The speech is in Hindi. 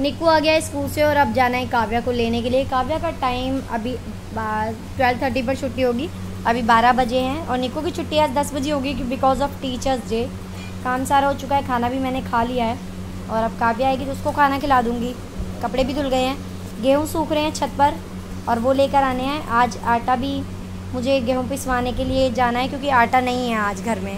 निक्कू आ गया स्कूल से और अब जाना है काव्या को लेने के लिए। काव्या का टाइम अभी ट्वेल्व थर्टी पर छुट्टी होगी। अभी बारह बजे हैं और निक्कू की छुट्टी आज दस बजे होगी बिकॉज़ ऑफ़ टीचर्स डे काम सारा हो चुका है, खाना भी मैंने खा लिया है। और अब काव्या आएगी तो उसको खाना खिला दूँगी। कपड़े भी धुल गए हैं। गेहूँ सूख रहे हैं छत पर और वो लेकर आने हैं। आज आटा भी मुझे गेहूँ पिसवाने के लिए जाना है क्योंकि आटा नहीं है आज घर में।